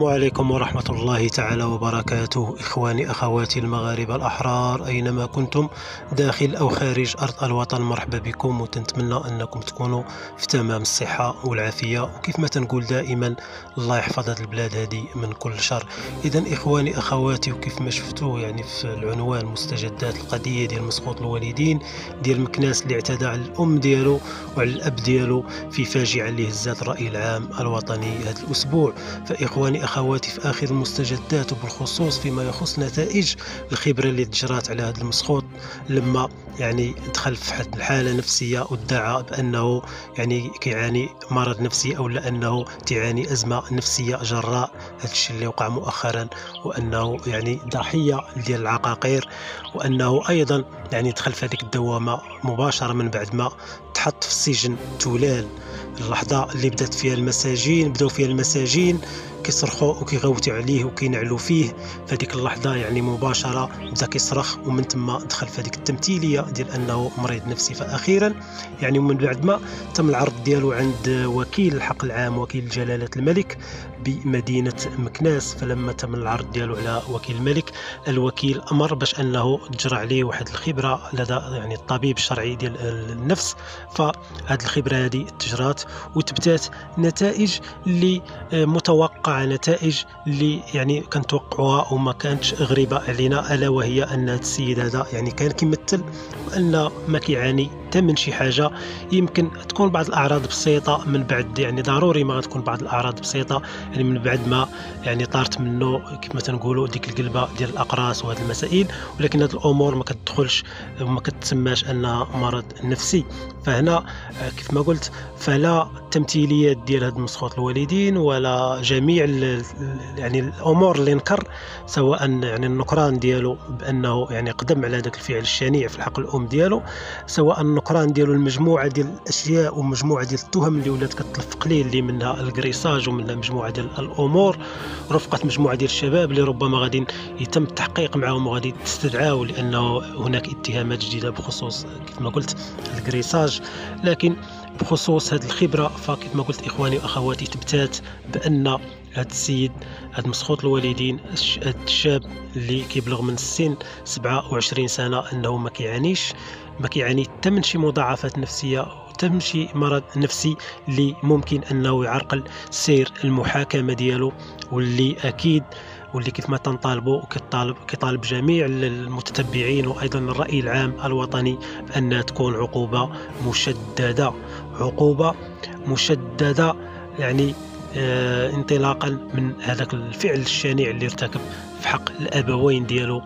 السلام عليكم ورحمة الله تعالى وبركاته. إخواني أخواتي المغاربة الأحرار أينما كنتم داخل أو خارج أرض الوطن مرحبا بكم. وتنتمنى أنكم تكونوا في تمام الصحة والعافية. وكيف ما تنقول دائما الله يحفظ هذه البلاد هذه من كل شر. إذا إخواني أخواتي وكيف ما شفتوا يعني في العنوان مستجدات القضية ديال مسقوط الوالدين ديال مكناس اللي اعتدى على الأم ديالو وعلى الأب ديالو في فاجعة اللي هزات الرأي العام الوطني هذا الأسبوع. فإخواني اخواتي في اخر المستجدات وبالخصوص فيما يخص نتائج الخبرة اللي تجرات على هذا المسخوط لما يعني دخل في حد الحاله نفسية وادعى بأنه يعني كيعاني مرض نفسي أو لأنه تعاني أزمة نفسية جراء. هذا الشيء اللي وقع مؤخرا وأنه يعني ضحية ديال العقاقير وأنه أيضا يعني دخل في هذيك الدوامة مباشرة من بعد ما تحط في السجن تولال اللحظة اللي بدات فيها المساجين بداو فيها المساجين كيصرخوا وكيغوتوا عليه وكينعلوا فيه. في هذيك اللحظة يعني مباشرة بدأ كيصرخ ومن ثم دخل في هذيك التمثيلية ديال أنه مريض نفسي. فاخيرا يعني ومن بعد ما تم العرض ديالو عند وكيل الحق العام وكيل جلالة الملك بمدينة مكناس. فلما تم العرض ديالو على وكيل الملك الوكيل أمر باش أنه تجرى عليه واحد الخبرة لدى يعني الطبيب الشرعي ديال النفس. فهاد الخبرة هذه تجرات وتبتات نتائج اللي متوقع نتائج اللي يعني كنتوقعوها وما كانتش غريبة علينا ألا وهي أن السيد هذا يعني كان كيمثل ان ما كيعاني حتى من شي حاجة يمكن تكون بعض الأعراض بسيطة من بعد يعني ضروري ما تكون بعض الأعراض بسيطة يعني من بعد ما يعني طارت منه كما تنقولوا ديك القلبة ديال الأقراص وهذه المسائل ولكن هذه الأمور ما كتدخلش وما كتسماش انها مرض نفسي. فهنا كيف ما قلت فلا التمثيليات ديال هذا مسخوط الوالدين ولا جميع يعني الأمور اللي نكر سواء يعني النكران ديالو بأنه يعني قدم على ذاك الفعل الشنيع في الحق الأم ديالو سواء النكران ديالو المجموعة ديال الأشياء ومجموعة ديال التهم اللي ولات كتلفق ليه اللي منها الكريساج ومنها مجموعة ديال الأمور. رفقة مجموعة ديال الشباب اللي ربما غادي يتم التحقيق معهم وغادي تستدعاو لأنه هناك اتهامات جديدة بخصوص كيف ما قلت الكريساج لكن بخصوص هذه الخبرة فكيف ما قلت إخواني وأخواتي تبتات بأن هذا السيد هذا مسخوط الوالدين هذا الشاب اللي كيبلغ من السن 27 سنة أنه ما كيعانيش. ما كيعاني حتى من شي مضاعفات نفسية من شي مرض نفسي اللي ممكن أنه يعرقل سير المحاكمة ديالو واللي أكيد واللي كيف ما تنطالبوا كيطالب كيطالب جميع المتتبعين وأيضا الرأي العام الوطني بان تكون عقوبة مشددة. عقوبة مشددة يعني انطلاقا من هذاك الفعل الشنيع اللي ارتكب في حق الأبوين ديالو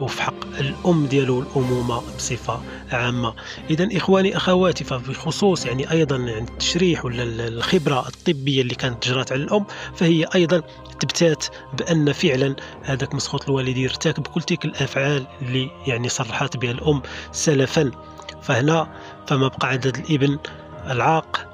وفي حق الأم ديالو الأمومة بصفة عامة. اذا إخواني أخواتي فبخصوص يعني أيضا يعني التشريح ولا الخبرة الطبية اللي كانت جرات على الأم فهي أيضا تبتات بأن فعلا هذاك مسخوط الوالدين ارتكب كل تلك الأفعال اللي يعني صرحت بها الأم سلفا. فهنا فما بقى عدد الإبن العاق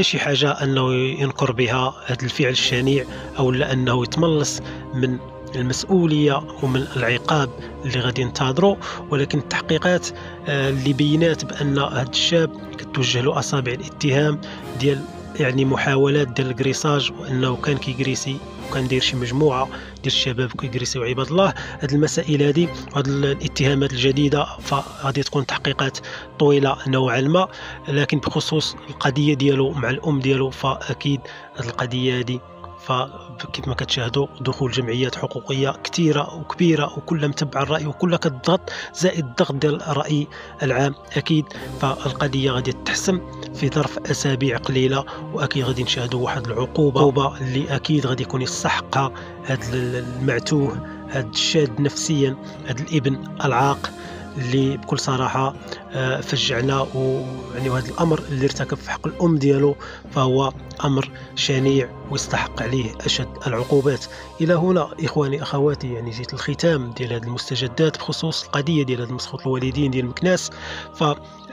حتى شي حاجة أنه ينكر بها هذا الفعل الشنيع أو لأنه يتملص من المسؤولية ومن العقاب اللي غادي ينتظروا. ولكن التحقيقات آه، اللي بينات بأن هذا الشاب كتوجه له أصابع الاتهام ديال يعني محاولات ديال الكريساج وأنه كان كيكريسي وكان داير شي مجموعة ديال الشباب كيكريسيو عباد الله. هذه المسائل هذه وهذه الاتهامات الجديدة فغادي تكون تحقيقات طويلة نوعا ما لكن بخصوص القضية ديالو مع الأم ديالو فأكيد هذه القضية هذه فكيف ما كتشاهدوا دخول جمعيات حقوقية كثيرة وكبيرة وكلها متبعة الرأي وكلها كتضغط زائد الضغط ديال الرأي العام أكيد. فالقضية غادي تحسم في ظرف أسابيع قليلة وأكيد غادي نشاهدوا واحد العقوبة اللي أكيد غادي يكون يستحقها هذا المعتوه هذا الشاد نفسيا هذا الإبن العاق. اللي بكل صراحة آه، فجعنا ويعني وهذا الأمر اللي ارتكب في حق الأم ديالو فهو أمر شنيع ويستحق عليه أشد العقوبات. إلى هنا إخواني أخواتي يعني جيت الختام ديال هذه المستجدات بخصوص القضية ديال هذا مسخوط الوالدين ديال مكناس.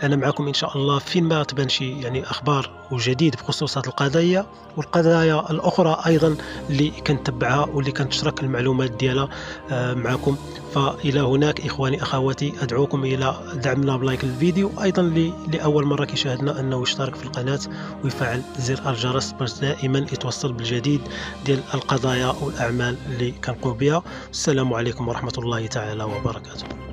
فانا معكم إن شاء الله فين ما تبان شي يعني أخبار وجديد بخصوص هذه القضايا والقضايا الأخرى أيضا اللي كنتبعها واللي كنتشرك المعلومات ديالها آه، معكم. فإلى هناك إخواني أخواتي أدعوكم إلى دعمنا بلايك الفيديو. أيضا اللي لأول مرة كيشاهدنا أنه يشترك في القناة ويفعل زر الجرس باش دائما يتوصل بالجديد ديال القضايا والأعمال اللي كنقوم بها. السلام عليكم ورحمة الله تعالى وبركاته.